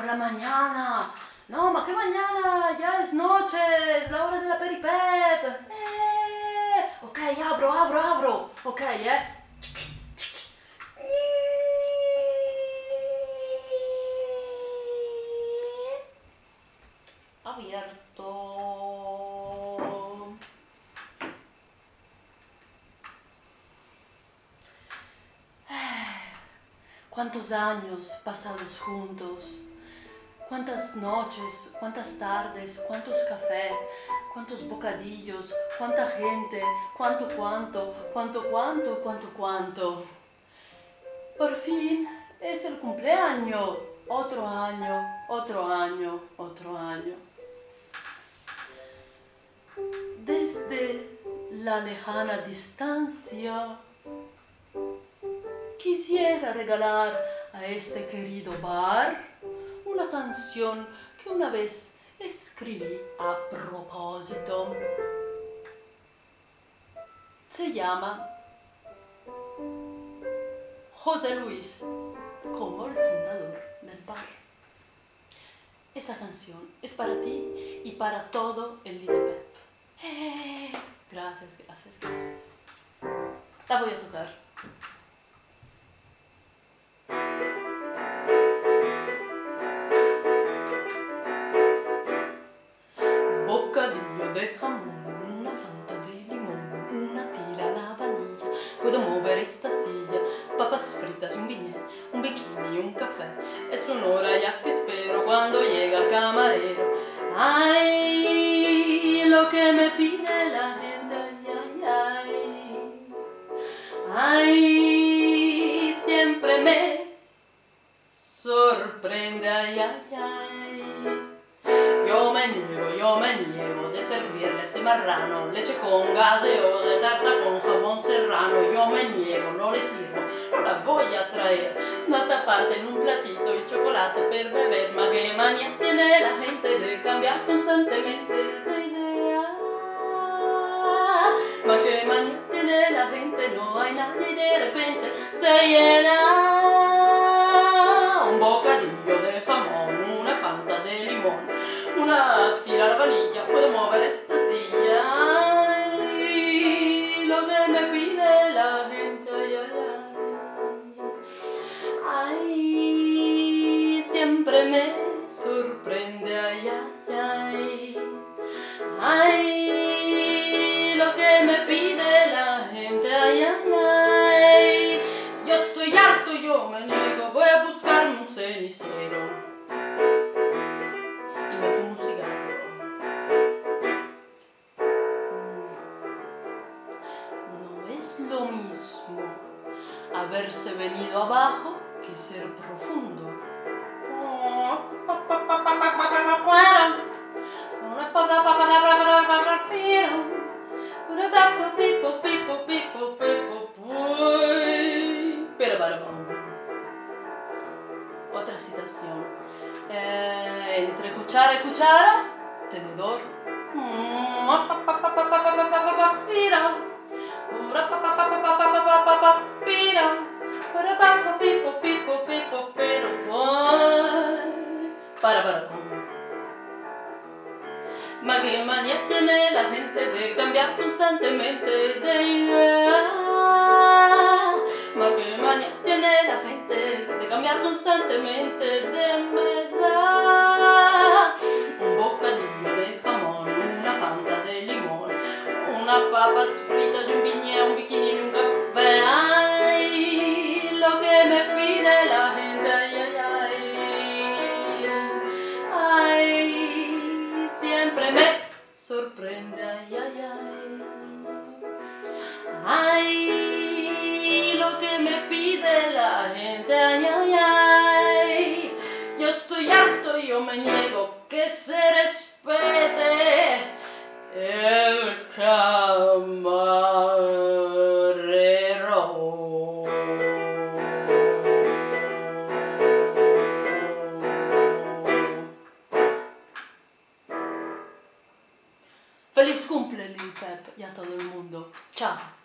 por la mañana. No, ma qué mañana, ya es noche, es la hora de la peripep. Eh, ok, abro, abro, abro. Ok, eh. Abierto. Cuántos años pasados juntos, cuántas noches, cuántas tardes, cuántos cafés, cuántos bocadillos, cuánta gente, cuánto, cuánto, cuánto, cuánto, cuánto, cuánto. Por fin es el cumpleaños, otro año, otro año, otro año. Desde la lejana distancia, quisiera regalar a este querido bar una canción que una vez escribí a propósito. Se llama José Luis como el fundador del bar. Esa canción es para ti y para todo el Lidepep. Eh, gracias, gracias, gracias. La voy a tocar. Un bikini y un café. Es una hora ya que espero cuando llega el camarero. Ay, lo que me pide la gente, ay, ay, ay. Ay, siempre me sorprende, ay, ay, ay. Yo me niego, yo me niego de servirle este marrano Leche con gaseosa, tarta con jamón serrano Yo me niego, no le sirvo, no la voy a traer Nata aparte en un platito y chocolate per beber Ma qué manía tiene la gente de cambiar constantemente de idea Ma qué manía tiene la gente, no hay nadie de repente se llena Un bocadillo de jamón, una fanta de limón una tira la vanilla, puedo mover esta me sorprende, ay, ay, ay. Ay, lo que me pide la gente, ay, ay, ay. Yo estoy harto, yo me niego, voy a buscarme un cenicero. y me fumo un cigarro. No es lo mismo haberse venido abajo que ser profundo. Otra citación. Eh, entre cuchara y cuchara, tenedor. Para, Ma que manía tiene la gente de cambiar constantemente de idea. Ma que manía tiene la gente de cambiar constantemente de mesa. Sorprende, Feliz cumple, Lil Pep, y a todo el mundo. Chao.